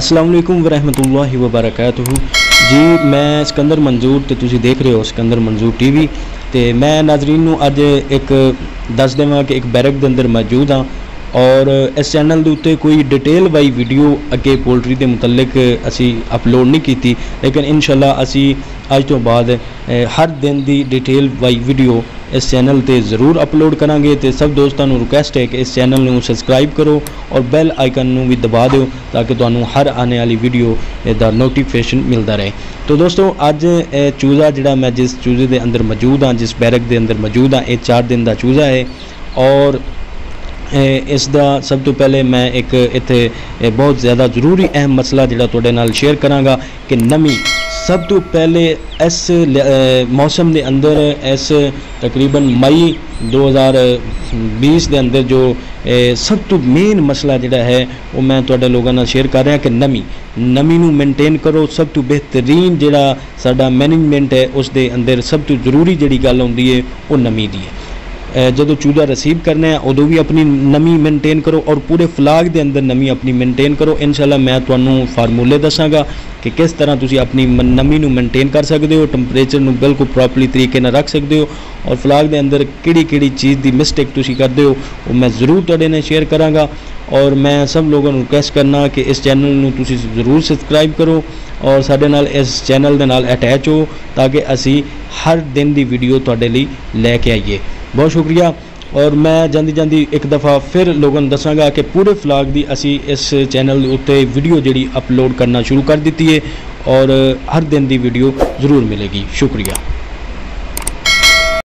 السلام علیکم ورحمۃ اللہ وبرکاتہ جی میں سکندر منظور تو دیکھ رہے ہو سکندر منظور ٹی وی تو میں ناظرین اج ایک دس کہ ایک بیرک دے اندر موجود ہاں اور اس چینل اُتے کوئی ڈیٹیل بائی ویڈیو ابھی پولٹری کے متعلق اِسی اپلوڈ نہیں کی لیکن ان شاء اللہ اِسی اج تو بعد ہر دن کی ڈیٹیل بائی ویڈیو اس چینل پہ ضرور اپلوڈ کریں گے تو سب دوستوں کو رکویسٹ ہے کہ اس چینل سبسکرائب کرو اور بل آئیکن بھی دبا دوں تاکہ تمہیں ہر آنے والی ویڈیو دوٹیفیشن ملتا رہے تو دوستوں اجزا جا جس چوزے کے اندر موجود ہاں جس بیرک کے اندر موجود ہاں یہ چار دن کا چوزا ہے اور اس کا سب تو پہلے میں ایک اتے بہت زیادہ ضروری اہم مسئلہ جڑا تھے شیئر کروں گا کہ نمی سب تو پہلے اس ل موسم کے اندر اس تقریباً مئی دو ہزار بیس کے اندر جو سب تین مسئلہ جڑا ہے وہ میں لوگ شیئر کر رہا کہ نمی نمی مینٹین کرو سب تو بہترین جا مینجمنٹ ہے اس کے اندر سب تروری جی گل آئے وہ نمی دی ہے جدو چوزا رسیو کرنا ادو بھی اپنی نمی مینٹے کرو اور پورے فلاگ کے اندر نمی اپنی مینٹے کرو ان شاء اللہ میں تم فارمولہ دساگا کہ کس طرح تھی اپنی م نمی کو مینٹے کر سکتے ہو ٹمپریچر بالکل پراپرلی طریقے رکھ سکتے ہو اور فلاگ کے اندر کہڑی کہڑی چیز کی مسٹیک تھی کرتے ہو وہ میں ضرور تیئر کروں گا اور میں سب لوگوں ریکویسٹ کرنا کہ اس چینل ضرور سبسکرائب کرو اور سارے اس چینل دال اٹ ہو تاکہ اِسی ہر دن کی ویڈیو تی لے کے آئیے ਬਹੁਤ ਸ਼ੁਕਰੀਆ ਔਰ ਮੈਂ ਜਾਂਦੀ ਜਾਂਦੀ ਇੱਕ ਦਫਾ ਫਿਰ ਲੋਕਾਂ ਨੂੰ ਦੱਸਾਂਗਾ ਕਿ ਪੂਰੇ ਫਲਾਗ ਦੀ ਅਸੀਂ ਇਸ ਚੈਨਲ ਉੱਤੇ ਵੀਡੀਓ ਜਿਹੜੀ ਅਪਲੋਡ ਕਰਨਾ ਸ਼ੁਰੂ ਕਰ ਦਿੱਤੀ ਹੈ ਔਰ ਹਰ ਦਿਨ ਦੀ ਵੀਡੀਓ ਜ਼ਰੂਰ ਮਿਲੇਗੀ ਸ਼ੁਕਰੀਆ